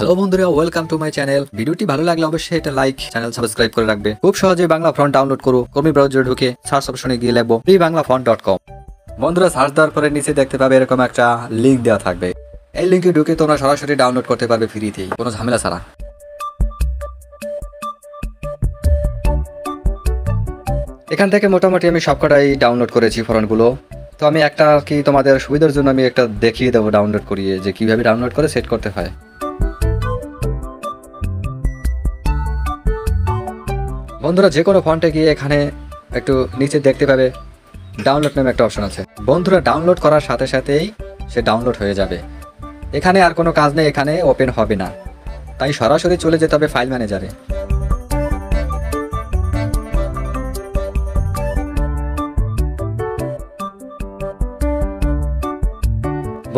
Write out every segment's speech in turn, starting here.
Hello বন্ধুরা welcome to my channel ভিডিওটি ভালো লাগলে অবশ্যই এটা লাইক চ্যানেল সাবস্ক্রাইব করে রাখবে। খুব সহজে বাংলা ফন্ট ডাউনলোড করো, কর্মী ব্রাউজারে ঢুকে সার্চ অপশনে গিয়ে লিখব free Bangla font dot com বন্ধুরা সার্চ দেওয়ার পরে নিচে দেখতে পাবে এরকম একটা লিঙ্ক দেওয়া থাকবে। এই লিঙ্কে ঢুকে তোমরা সরাসরি ডাউনলোড করতে পারবে ফ্রিতেই কোনো ঝামেলা ছাড়া। এখান থেকে মোটামুটি আমি সবকটাই ডাউনলোড করেছি ফরনগুলো। তো আমি একটা কি তোমাদের সুবিধার জন্য আমি একটা দেখিয়ে দেবো ডাউনলোড করিয়ে, যে কীভাবে ডাউনলোড করে সেট করতে হয়। বন্ধুরা, যে কোনো ফন্টে গিয়ে এখানে একটু নিচে দেখতে পাবে ডাউনলোড নামে একটা অপশন আছে। বন্ধুরা ডাউনলোড করার সাথে সাথেই সে ডাউনলোড হয়ে যাবে। এখানে আর কোনো কাজ নেই, এখানে ওপেন হবে না। তাই সরাসরি চলে যেতে হবে ফাইল ম্যানেজারে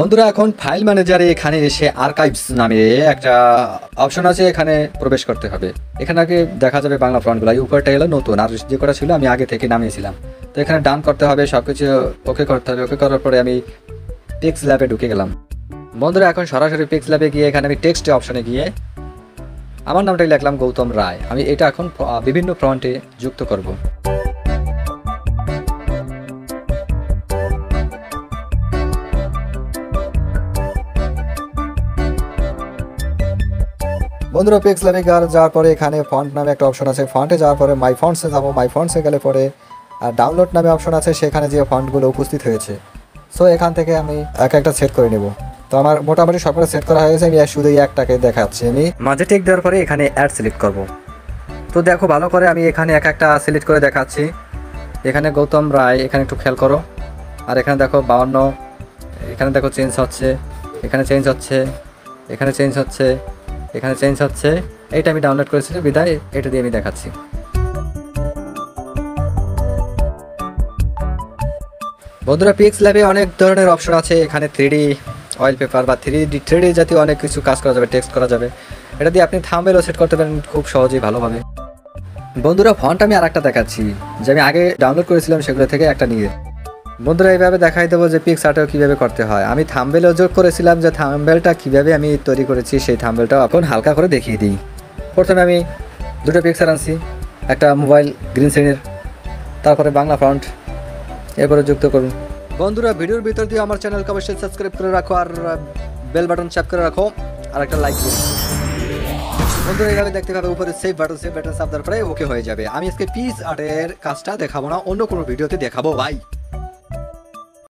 বন্ধুরা, এখন ফাইল ম্যানেজারে এখানে এসে আর্কাইভস নামে একটা অপশন আছে, এখানে প্রবেশ করতে হবে। এখানে আগে দেখা যাবে বাংলা ফ্রন্টগুলো উপরটা এলো নতুন, আর যে কটা ছিল আমি আগে থেকে নামিয়েছিলাম। তো এখানে ডান করতে হবে সব কিছু ওকে করতে হবে। ওকে করার পরে আমি টেক্সট ল্যাবে ঢুকে গেলাম। বন্ধুরা, এখন সরাসরি পিক্স ল্যাবে গিয়ে এখানে আমি টেক্সট অপশনে গিয়ে আমার নামটাই লিখলাম গৌতম রায়। আমি এটা এখন বিভিন্ন ফ্রন্টে যুক্ত করব। বন্ধুরা পিক্স ল্যাবে যাওয়ার পরে এখানে ফন্ট নামে একটা অপশন আছে। ফন্টে যাওয়ার পরে মাই ফন্টসে যাব। মাই ফন্টসে গেলে পরে আর ডাউনলোড নামে অপশন আছে। সেখানে যে ফন্টগুলো উপস্থিত হয়েছে। সো এখান থেকে আমি এক একটা সেট করে নেব। তো আমার মোটামুটি সবটা সেট করা হয়েছে আমি শুধু একটাকে দেখাচ্ছি আমি। মাঝে টেক দেওয়ার পরে এখানে অ্যাড সিলেক্ট করব। তো দেখো, ভালো করে আমি এখানে এক একটা সিলেক্ট করে দেখাচ্ছি। এখানে গৌতম রায়, এখানে একটু খেয়াল করো। আর এখানে দেখো, বাউন্ন, এখানে দেখো চেঞ্জ হচ্ছে। এখানে চেঞ্জ হচ্ছে। এখানে চেঞ্জ হচ্ছে। এখানে চেঞ্জ হচ্ছে। এইটা আমি ডাউনলোড করেছিলাম বিদায়, এটা দিয়ে আমি দেখাচ্ছি। বন্ধুরা পিক্স ল্যাবে অনেক ধরনের অপশন আছে। এখানে থ্রি অয়েল পেপার বা থ্রি ডি থ্রি ডি জাতীয় অনেক কিছু কাজ করা যাবে টেক্সট করা যাবে। এটা দিয়ে আপনি থাম্বেলও সেট করতে পারেন খুব সহজেই, ভালোভাবে। বন্ধুরা ফন্ট আমি আর একটা দেখাচ্ছি, যে আমি আগে ডাউনলোড করেছিলাম সেগুলো থেকে একটা নিয়ে। বন্ধুরা, এইভাবে দেখাই দেবো যে পিক্স আর্টও কীভাবে করতে হয়। আমি থাম্বেলও যোগ করেছিলাম যে থাম্বেলটা কীভাবে আমি তৈরি করেছি, সেই থাম্বেলটাও এখন হালকা করে দেখিয়ে দিই। প্রথমে আমি দুটো পিক্সার আনছি, একটা মোবাইল গ্রিন শ্রেণির, তারপরে বাংলা ফ্রন্ট এরপরে যুক্ত করুন। বন্ধুরা, ভিডিওর ভিতর দিয়ে আমার চ্যানেলকে অবশ্যই সাবস্ক্রাইব করে রাখো আর বেল বাটন চাপ করে রাখো, আর একটা লাইক দিন। বন্ধুরা, এইভাবে দেখতে পাবে, উপরে সেভ বাটন সেভ বাটন চাপ দেওয়ার পরে ওকে হয়ে যাবে। আমি আজকে পিস আর্টের কাজটা দেখাবো না, অন্য কোনো ভিডিওতে দেখাবো ভাই